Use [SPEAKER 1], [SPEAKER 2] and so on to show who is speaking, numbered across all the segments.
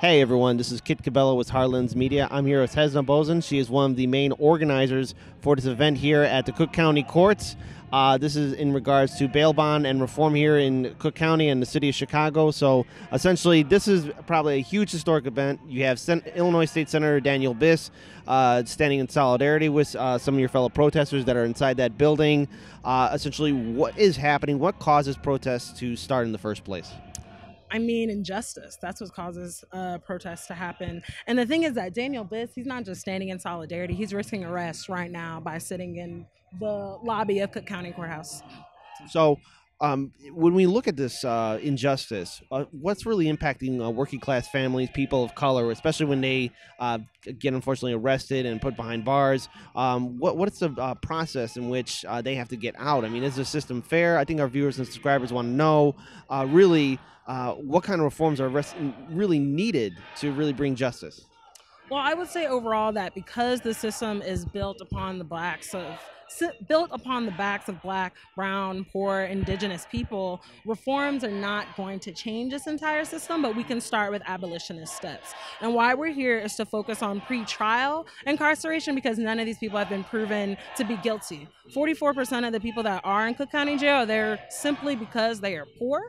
[SPEAKER 1] Hey everyone, this is Kit Cabello with Hard Lens Media. I'm here with Hesna Bokoum. She is one of the main organizers for this event here at the Cook County Courts. Uh, this is in regards to bail bond and reform here in Cook County and the city of Chicago. So essentially, this is probably a huge historic event. You have Sen- Illinois State Senator Daniel Biss uh, standing in solidarity with uh, some of your fellow protesters that are inside that building. Uh, essentially, what is happening? What causes protests to start in the first place?
[SPEAKER 2] I mean, injustice. That's what causes uh, protests to happen. And the thing is that Daniel Biss, he's not just standing in solidarity, he's risking arrest right now by sitting in the lobby of Cook County Courthouse.
[SPEAKER 1] So, um, when we look at this uh, injustice, uh, what's really impacting uh, working class families, people of color, especially when they uh, get unfortunately arrested and put behind bars? Um, what what's the uh, process in which uh, they have to get out? I mean, is the system fair? I think our viewers and subscribers want to know really what kind of reforms are really needed to really bring justice.
[SPEAKER 2] Well, I would say overall that because the system is built upon the blacks of built upon the backs of black, brown, poor, indigenous people, reforms are not going to change this entire system, but we can start with abolitionist steps. And why we're here is to focus on pre-trial incarceration because none of these people have been proven to be guilty. 44% of the people that are in Cook County Jail, they're simply because they are poor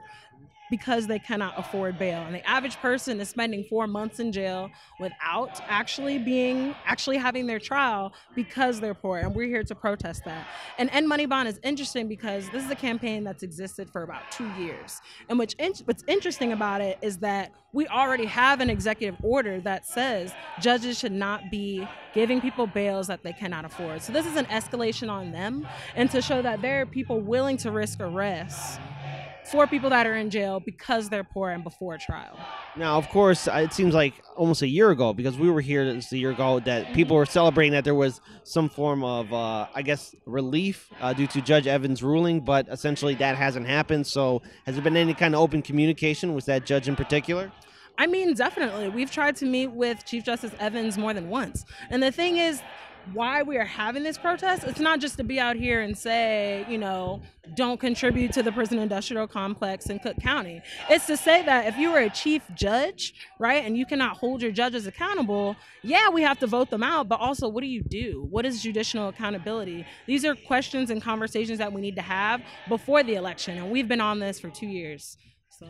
[SPEAKER 2] because they cannot afford bail. And the average person is spending four months in jail without actually being, actually having their trial because they're poor. And we're here to protest that. And End Money Bond is interesting because this is a campaign that's existed for about two years. And which what's interesting about it is that we already have an executive order that says judges should not be giving people bails that they cannot afford. So this is an escalation on them and to show that there are people willing to risk arrest for people that are in jail because they're poor and before trial.
[SPEAKER 1] Now, of course, it seems like almost a year ago because we were here this a year ago that people were celebrating that there was some form of, uh, I guess, relief uh, due to Judge Evans' ruling, but essentially that hasn't happened. So, has there been any kind of open communication with that judge in particular?
[SPEAKER 2] I mean, definitely. We've tried to meet with Chief Justice Evans more than once. And the thing is, why we are having this protest, it's not just to be out here and say, you know, don't contribute to the prison industrial complex in Cook County. It's to say that if you were a chief judge, right, and you cannot hold your judges accountable, yeah, we have to vote them out, but also what do you do? What is judicial accountability? These are questions and conversations that we need to have before the election, and we've been on this for two years. So.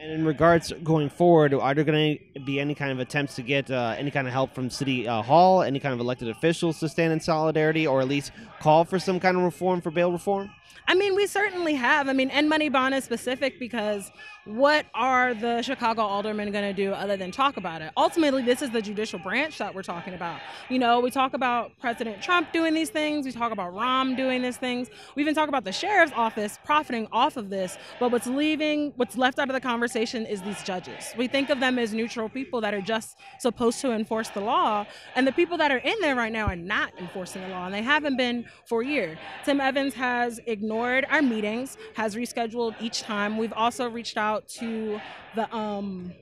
[SPEAKER 1] And in regards going forward, are there going to be any kind of attempts to get uh, any kind of help from City uh, Hall, any kind of elected officials to stand in solidarity, or at least call for some kind of reform for bail reform?
[SPEAKER 2] I mean, we certainly have. I mean, End Money Bond is specific because what are the Chicago aldermen going to do other than talk about it? Ultimately, this is the judicial branch that we're talking about. You know, we talk about President Trump doing these things, we talk about Rahm doing these things, we even talk about the sheriff's office profiting off of this. But what's leaving, what's left out of the conversation is these judges. We think of them as neutral people that are just supposed to enforce the law, and the people that are in there right now are not enforcing the law, and they haven't been for a year. Tim Evans has ignored our meetings, has rescheduled each time. We've also reached out out to the um,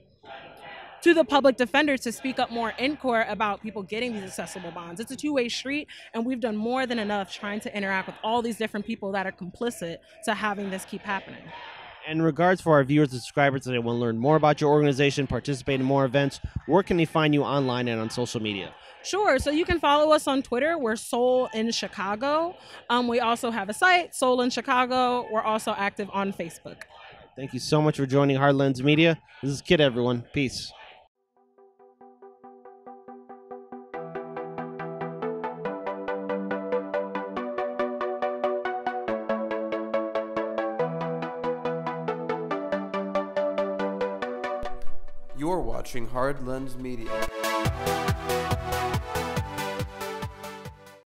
[SPEAKER 2] to the public defender to speak up more in court about people getting these accessible bonds. It's a two-way street, and we've done more than enough trying to interact with all these different people that are complicit to having this keep happening.
[SPEAKER 1] In regards for our viewers and subscribers that want to learn more about your organization, participate in more events, where can they find you online and on social media?
[SPEAKER 2] Sure. So you can follow us on Twitter. We're Soul in Chicago. Um, we also have a site, Soul in Chicago. We're also active on Facebook.
[SPEAKER 1] Thank you so much for joining Hard Lens Media. This is Kit, everyone. Peace.
[SPEAKER 3] You're watching Hard Lens Media.